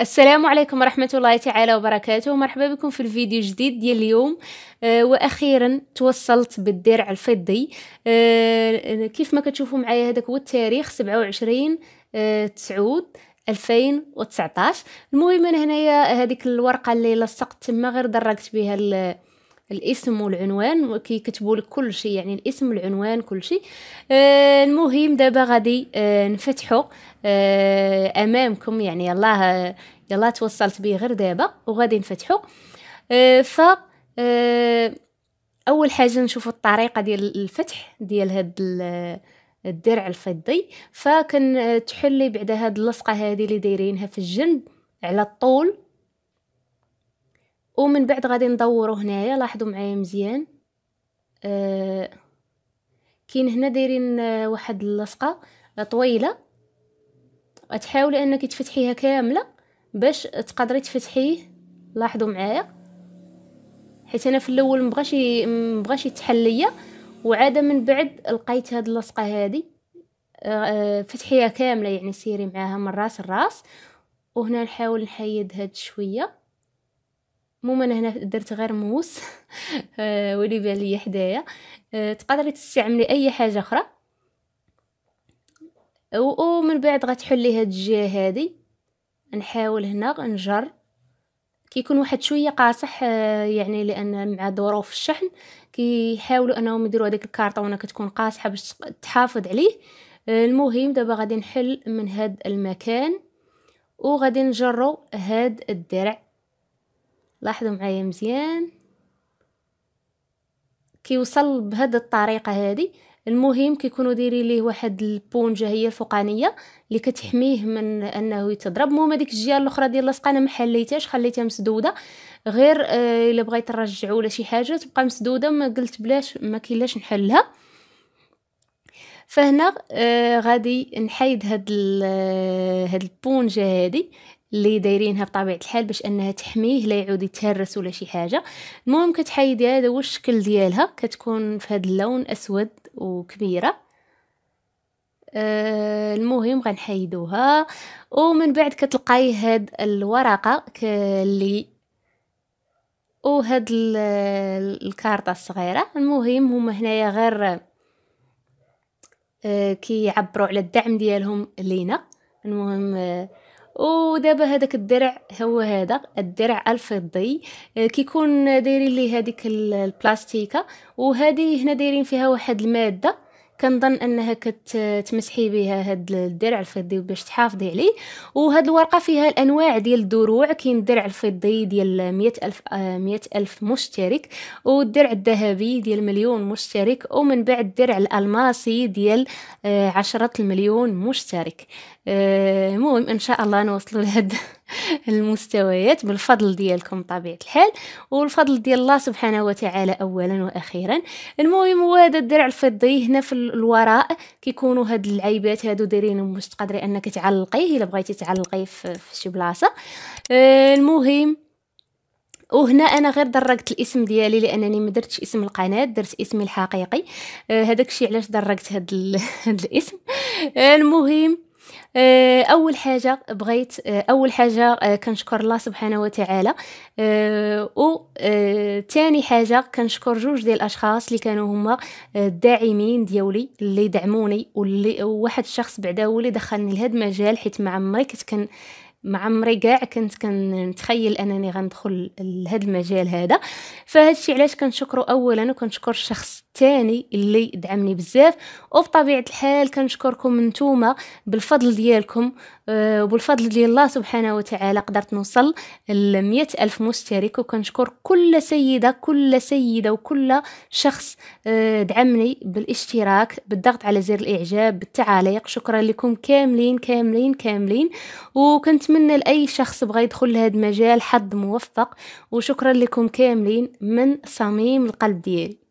السلام عليكم ورحمة الله تعالى وبركاته. مرحبا بكم في الفيديو جديد ديال اليوم. آه وأخيرا توصلت بالدرع الفضي. آه كيف ما كتشوفوا معايا هذاك هو التاريخ 27 آه تسعود 2019 المهم أنا هنايا هذيك الورقة اللي لصقت تما غير درجت بها الاسم والعنوان كيكتبوا لك كل شيء يعني الاسم والعنوان كل شيء. آه المهم دابا غادي آه نفتحوا آه أمامكم يعني يلاه يلا توصلت به غير دابا وغادي نفتحوا ف أول حاجة نشوفوا الطريقة ديال الفتح ديال هاد الدرع الفضي. فكن تحلي بعد هاد اللصقة هذه اللي دايرينها في الجنب على الطول. ومن بعد غادي ندورو هنايا لاحظوا معايا مزيان. آه كاين هنا دايرين آه واحد اللصقة طويلة. غتحاولي أنك تفتحيها كاملة باش تقدري تفتحيه. لاحظوا معايا. حيت أنا في الأول مبغاش مبغاش يتحل ليا وعاد من بعد لقيت هاد اللصقة هادي. آه فتحيها كاملة يعني سيري معاها من راس الراس وهنا نحاول نحيد هاد شوية. المهم أنا هنا درت غير موس. آه، ولي بان ليا حدايا. آه، تقدري تستعملي أي حاجة أخرى. ومن بعد غتحلي هاد الجهة هادي. نحاول هنا نجر. كيكون واحد شوية قاصح آه، يعني لأن مع ظروف الشحن. كيحاولوا أنهم يديروا هذيك الكارطونه كتكون قاصحة باش تحافظ عليه. المهم دابا غادي نحل من هاد المكان. وغادي نجرو هاد الدرع. لاحظوا معايا مزيان؟ كيوصل بهاد الطريقة هذه. المهم كيكونوا دايرين ليه واحد البونجة هي الفوقانية اللي كتحميه من أنه يتضرب. المهم هذيك الجهة الأخرى ديال اللصقه أنا ما حليتهاش خليتها مسدودة. غير آه إلا بغيت نرجع ولا شي حاجة تبقى مسدودة. ما قلت بلاش ما كاينلاش نحلها. فهنا آه غادي نحيد هاد هاد البونجة هذه اللي دايرينها بطبيعة الحال باش أنها تحميه لا يعود يتهرس ولا شي حاجة. المهم كتحيدي هذا هو الشكل ديالها. كتكون في هذا اللون أسود وكبيرة. آه المهم غنحيدوها. ومن بعد كتلقاي هاد الورقة اللي وهاد الكارطة الصغيرة. المهم هما هنايا غير آه كيعبروا على الدعم ديالهم لينا. المهم آه ودابا هذاك الدرع هو هذا الدرع الفضي. آه، كيكون دايرين ليه هذيك البلاستيكة وهذه هنا دايرين فيها واحد المادة. كنظن انها كتمسحي بها هاد الدرع الفضي باش تحافظي عليه. وهاد الورقة فيها الأنواع ديال الدروع. كاين الدرع الفضي ديال مية ألف آه مية ألف مشترك والدرع الذهبي ديال مليون مشترك ومن بعد الدرع الألماسي ديال آه عشرة المليون مشترك. آه، المهم إن شاء الله نوصلوا لهاد المستويات بالفضل ديالكم طبيعه الحال. والفضل ديال الله سبحانه وتعالى اولا وأخيرا. المهم هو هذا الدرع الفضي هنا في الوراء. كيكونوا هاد العيبات هادو دايرينهم باش تقدري أنك تعلقيه إلا بغيتي تعلقيه في, شي بلاصة. آه، المهم وهنا أنا غير درجت الاسم ديالي لأنني ما درتش اسم القناة درت اسمي الحقيقي. آه هذاك الشيء علاش درجت هذا الاسم. آه المهم أول حاجة بغيت آه، أول حاجة آه، كنشكر الله سبحانه وتعالى و ثاني حاجة كنشكر جوج ديال الأشخاص اللي كانوا هما الداعمين ديالي اللي دعموني واللي واحد الشخص بعدا هو اللي دخلني لهذا المجال حيت ما عمري كنت كن ما عمري كاع كنت كنتخيل أنني غندخل لهذا المجال هذا. فهاد الشيء علاش كنشكرو اولا وكنشكر الشخص الثاني اللي دعمني بزاف. وبطبيعه الحال كنشكركم نتوما بالفضل ديالكم آه، وبالفضل ديال الله سبحانه وتعالى قدرت نوصل ل ألف مشترك. وكنشكر كل سيدة كل سيدة وكل شخص آه، دعمني بالاشتراك بالضغط على زر الإعجاب بالتعاليق. شكرا لكم كاملين كاملين كاملين. وكنتمنى لأي شخص بغى يدخل لهذا المجال حظ موفق وشكرا لكم كاملين من صميم القلب ديالي.